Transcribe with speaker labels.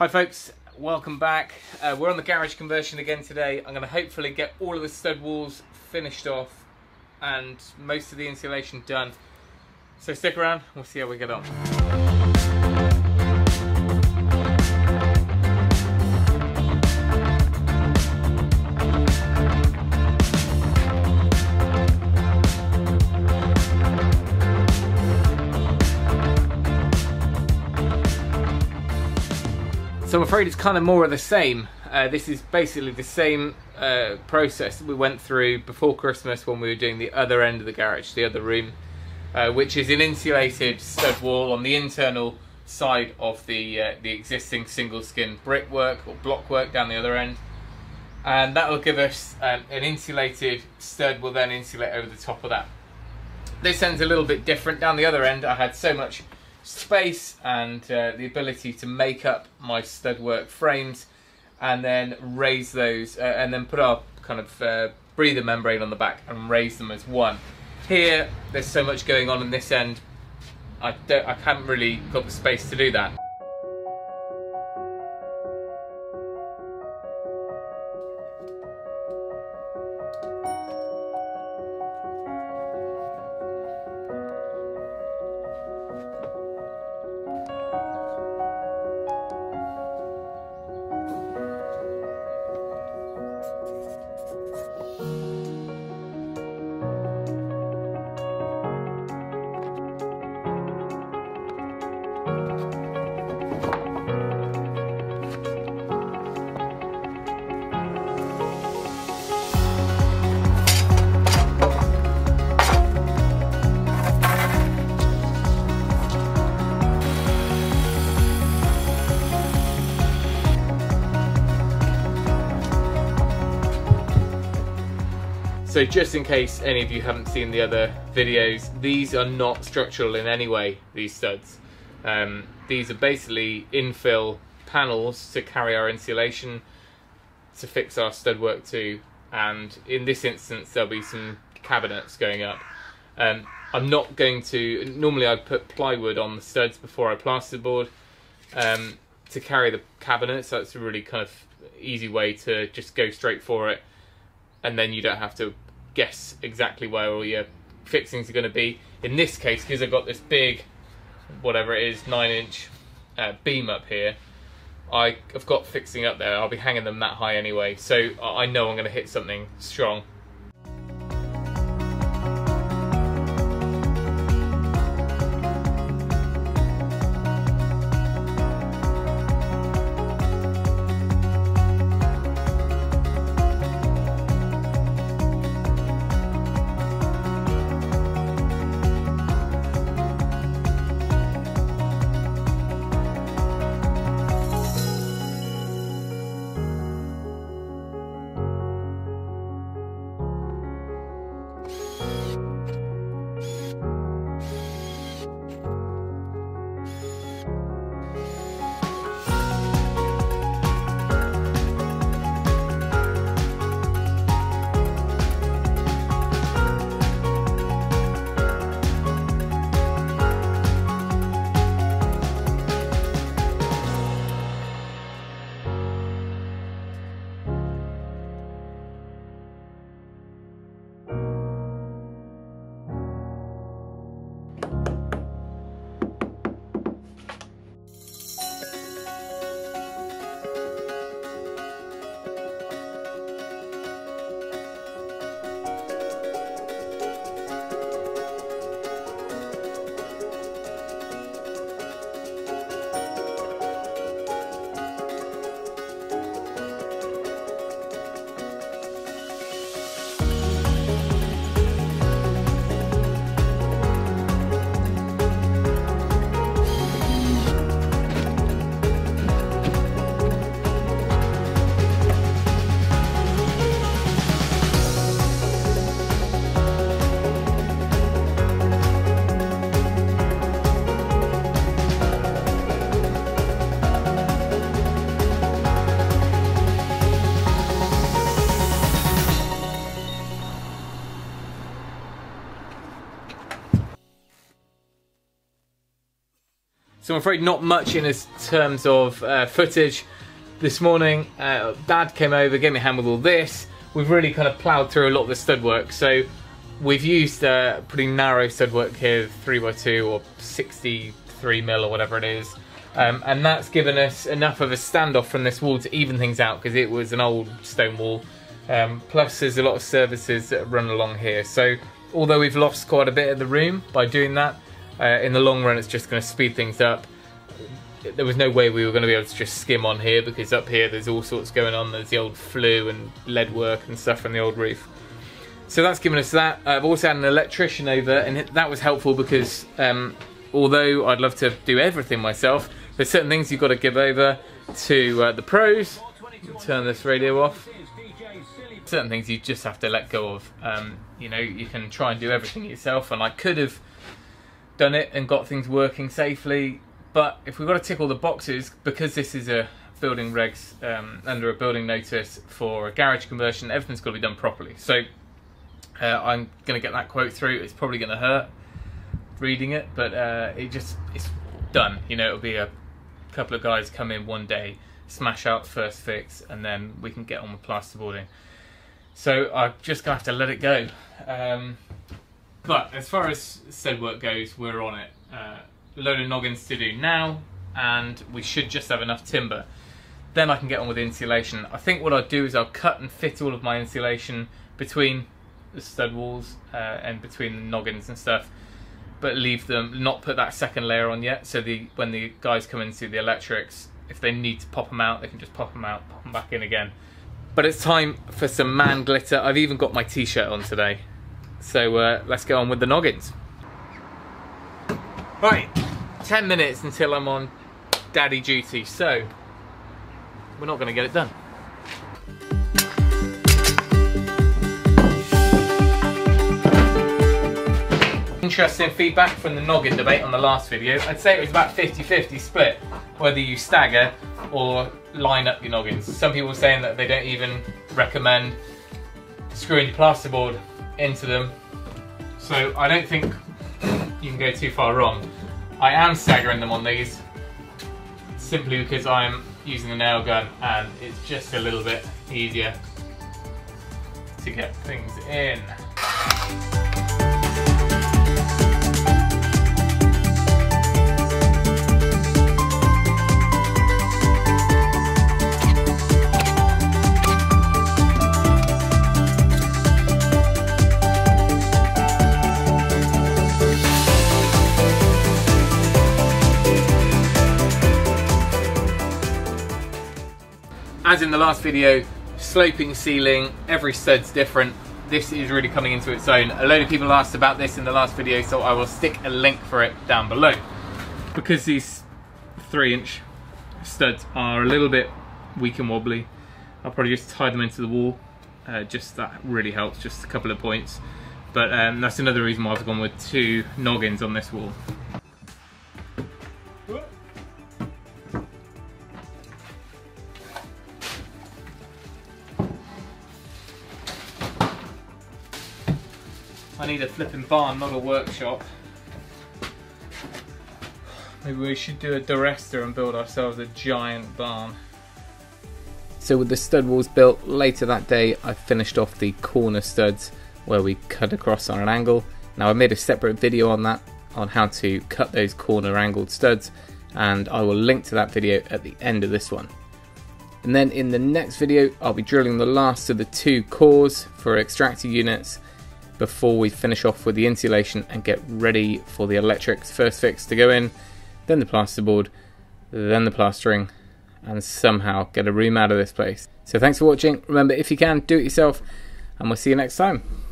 Speaker 1: Hi folks, welcome back. Uh, we're on the garage conversion again today. I'm going to hopefully get all of the stud walls finished off and most of the insulation done. So stick around, we'll see how we get on. Afraid it's kind of more of the same. Uh, this is basically the same uh, process we went through before Christmas when we were doing the other end of the garage, the other room, uh, which is an insulated stud wall on the internal side of the uh, the existing single skin brickwork or blockwork down the other end. And that will give us um, an insulated stud will then insulate over the top of that. This end's a little bit different. Down the other end I had so much space and uh, the ability to make up my stud work frames and then raise those uh, and then put our kind of uh, breather membrane on the back and raise them as one. Here, there's so much going on in this end, I, don't, I haven't really got the space to do that. So just in case any of you haven't seen the other videos, these are not structural in any way, these studs. Um, these are basically infill panels to carry our insulation, to fix our stud work to, and in this instance there'll be some cabinets going up. Um, I'm not going to, normally I'd put plywood on the studs before I plasterboard um, to carry the cabinets, so that's a really kind of easy way to just go straight for it and then you don't have to guess exactly where all your fixings are going to be. In this case, because I've got this big, whatever it is, nine inch uh, beam up here, I, have got fixing up there. I'll be hanging them that high anyway, so I know I'm going to hit something strong. So I'm afraid not much in terms of uh, footage. This morning, uh, Dad came over, gave me a hand with all this. We've really kind of ploughed through a lot of the stud work. So we've used uh, pretty narrow stud work here, 3x2 or 63 mil or whatever it is. Um, and that's given us enough of a standoff from this wall to even things out because it was an old stone wall. Um, plus there's a lot of services that run along here. So although we've lost quite a bit of the room by doing that, uh, in the long run it's just going to speed things up. There was no way we were going to be able to just skim on here because up here there's all sorts going on. There's the old flue and lead work and stuff from the old roof. So that's given us that. I've also had an electrician over and that was helpful because um, although I'd love to do everything myself, there's certain things you've got to give over to uh, the pros. Turn this radio off. Certain things you just have to let go of. Um, you know, you can try and do everything yourself, and I could have done it and got things working safely. But if we've got to tick all the boxes, because this is a building regs um, under a building notice for a garage conversion, everything's got to be done properly. So uh, I'm going to get that quote through. It's probably going to hurt reading it, but uh, it just it's done. You know, it'll be a couple of guys come in one day, smash out first fix, and then we can get on with plasterboarding. So I'm just gonna have to let it go. Um, but as far as stud work goes, we're on it. Uh, load of noggins to do now, and we should just have enough timber. Then I can get on with insulation. I think what I'll do is I'll cut and fit all of my insulation between the stud walls uh, and between the noggins and stuff but leave them not put that second layer on yet so the when the guys come in into the electrics if they need to pop them out they can just pop them out pop them back in again but it's time for some man glitter I've even got my t-shirt on today so uh, let's get on with the noggins right 10 minutes until I'm on daddy duty so we're not going to get it done interesting feedback from the noggin debate on the last video. I'd say it was about 50-50 split, whether you stagger or line up your noggins. Some people saying that they don't even recommend screwing your plasterboard into them. So I don't think you can go too far wrong. I am staggering them on these simply because I'm using a nail gun and it's just a little bit easier to get things in. As in the last video, sloping ceiling, every stud's different. This is really coming into its own. A load of people asked about this in the last video, so I will stick a link for it down below. Because these three inch studs are a little bit weak and wobbly, I'll probably just tie them into the wall. Uh, just that really helps, just a couple of points. But um, that's another reason why I've gone with two noggins on this wall. I need a flipping barn, not a workshop. Maybe we should do a Duresta and build ourselves a giant barn. So with the stud walls built later that day, I finished off the corner studs where we cut across on an angle. Now I made a separate video on that, on how to cut those corner angled studs, and I will link to that video at the end of this one. And then in the next video, I'll be drilling the last of the two cores for extractor units before we finish off with the insulation and get ready for the electrics first fix to go in, then the plasterboard, then the plastering, and somehow get a room out of this place. So thanks for watching. Remember, if you can, do it yourself, and we'll see you next time.